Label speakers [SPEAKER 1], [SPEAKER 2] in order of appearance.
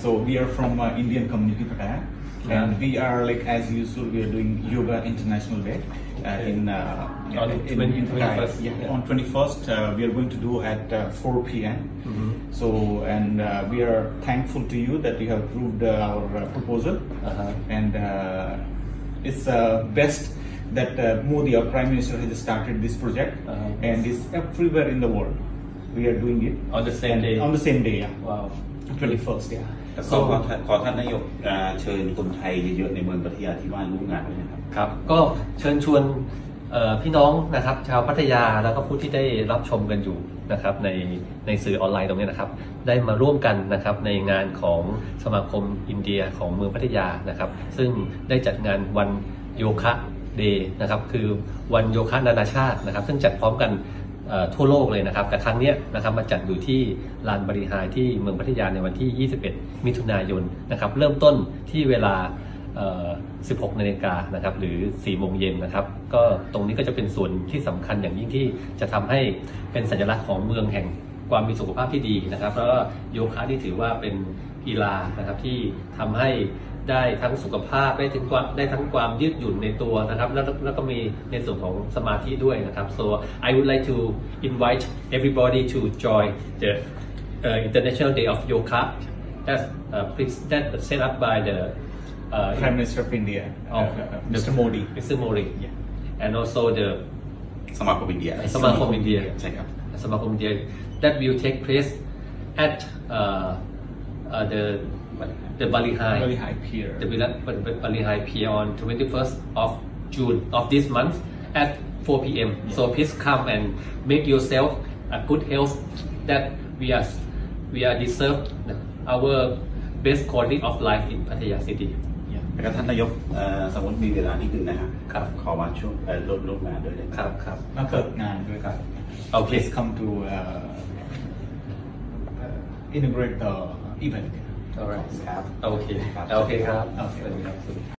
[SPEAKER 1] So we are from uh, Indian community Pattaya, and we are like as usual we are doing yoga international day uh, in, uh,
[SPEAKER 2] On
[SPEAKER 1] in,
[SPEAKER 2] 20
[SPEAKER 1] in Pattaya.
[SPEAKER 2] 21st.
[SPEAKER 1] Yeah,
[SPEAKER 2] Yeah.
[SPEAKER 1] on 21st uh, we are going to do at uh, 4 p.m. So and uh, we are thankful to you that you have approved uh, our uh, proposal,
[SPEAKER 2] Uh-huh.
[SPEAKER 1] and uh, it's uh, best that uh, Modi, our Prime Minister, has started this project,
[SPEAKER 2] Uh-huh.
[SPEAKER 1] and it's everywhere in the world. We are doing it
[SPEAKER 2] On the same day.
[SPEAKER 1] on the same day, yeah.
[SPEAKER 2] ว้าว
[SPEAKER 1] 21st, yeah.
[SPEAKER 3] แต่ขอขอขอท่านนายกเอ่อเชิญคนไทยเยอะๆในเมืองพัทยาที่มาร่วมงานด้วยนะครับ
[SPEAKER 2] ครับ ก็เชิญชวนเอ่อพี่น้องนะครับชาวพัทยาแล้วก็ผู้ที่ได้รับชมกันอยู่นะครับในในสื่อออนไลน์ตรงนี้นะครับ ได้มาร่วมกันนะครับในงานของสมาคมอินเดียของเมืองพัทยานะครับ ซึ่งได้จัดงานวันโยคะเดย์นะครับคือวันโยคะนานาชาตินะครับ ซึ่งจัดพร้อมกันเอ่อ ทั่วโลกเลยนะครับแต่ครั้งเนี้ยนะครับมาจัดอยู่ที่ลานบริหารที่เมืองพัทยาในวันที่ 21 มิถุนายนนะครับเริ่มต้นที่เวลา 16 นาฬิกานะครับหรือ 4 โมงเย็นนะครับก็ตรงนี้ก็จะเป็นส่วนที่สำคัญอย่างยิ่งที่จะทำให้เป็นสัญลักษณ์ของเมืองแห่งความมีสุขภาพที่ดีนะครับแล้วก็โยคะที่ถือว่าเป็นกีฬานะครับที่ทำให้ ได้ทั้งสุขภาพได้ถึงความได้ทั้งความยืดหยุ่นในตัวนะครับแล้วแล้วก็มีในส่วนของสมาธิด้วยนะครับ so I would like to invite everybody to join the uh, International Day of Yoga that's uh, please that set up by the uh,
[SPEAKER 1] Prime Minister of India, uh,
[SPEAKER 2] of
[SPEAKER 1] uh, Mr. Modi.
[SPEAKER 2] Mr. Modi
[SPEAKER 1] Yeah.
[SPEAKER 2] and also the
[SPEAKER 3] สมาคมอินเดีย
[SPEAKER 2] สมาคมอินเดีย
[SPEAKER 3] ใช่ครับ
[SPEAKER 2] สมาคมอินเดีย that will take place at uh, uh, the the Bali High
[SPEAKER 1] Very high peer.
[SPEAKER 2] the Bali- Bali High Pier on 21st of June of this month at 4 p.m. So please come and make yourself a good health that we are we are deserve our best quality of life in Pattaya City.
[SPEAKER 1] Yeah.
[SPEAKER 3] แล้วก็ท่านนายกเอ่อสมมติมีเวลานิดนึงนะฮะ
[SPEAKER 2] ครับ
[SPEAKER 3] ขอมาช่วยเอ่อร่วมร่วมงานด้วยเลย
[SPEAKER 2] ครับครับ
[SPEAKER 1] มาเปิดงานด้วยครับ
[SPEAKER 2] Okay.
[SPEAKER 1] Please come to uh, uh, inaugurate the event.
[SPEAKER 2] alright
[SPEAKER 3] ครับ
[SPEAKER 2] โอเค โอเคครับ
[SPEAKER 1] โอเค